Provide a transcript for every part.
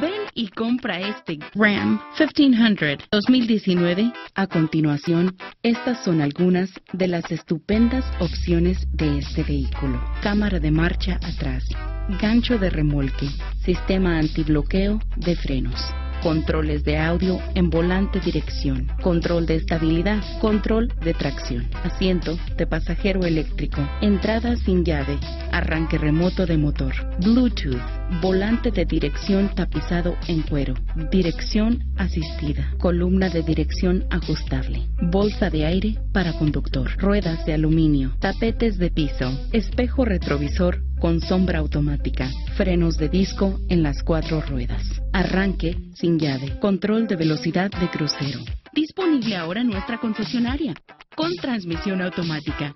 Ven y compra este Ram 1500 2019. A continuación, estas son algunas de las estupendas opciones de este vehículo. Cámara de marcha atrás, gancho de remolque, sistema antibloqueo de frenos controles de audio en volante dirección, control de estabilidad, control de tracción, asiento de pasajero eléctrico, entrada sin llave, arranque remoto de motor, Bluetooth, volante de dirección tapizado en cuero, dirección asistida, columna de dirección ajustable, bolsa de aire para conductor, ruedas de aluminio, tapetes de piso, espejo retrovisor con sombra automática, frenos de disco en las cuatro ruedas, arranque sin llave, control de velocidad de crucero. Disponible ahora en nuestra concesionaria, con transmisión automática.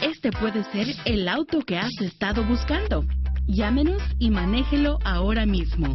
Este puede ser el auto que has estado buscando. Llámenos y manéjelo ahora mismo.